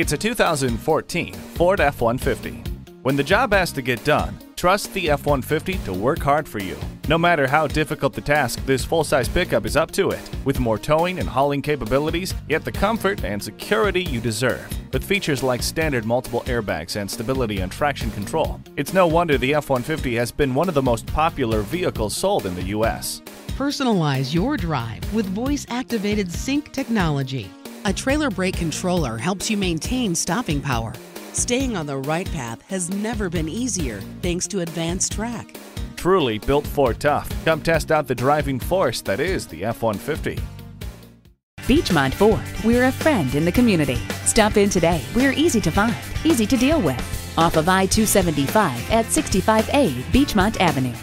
It's a 2014 Ford F-150. When the job has to get done, trust the F-150 to work hard for you. No matter how difficult the task, this full-size pickup is up to it, with more towing and hauling capabilities, yet the comfort and security you deserve. With features like standard multiple airbags and stability and traction control, it's no wonder the F-150 has been one of the most popular vehicles sold in the U.S. Personalize your drive with voice-activated sync technology. A trailer brake controller helps you maintain stopping power. Staying on the right path has never been easier thanks to AdvanceTrac. Truly built for tough. Come test out the driving force that is the F-150. Beechmont Ford, we're a friend in the community. Stop in today. We're easy to find, easy to deal with. Off of I 275 at 65A Beechmont Avenue.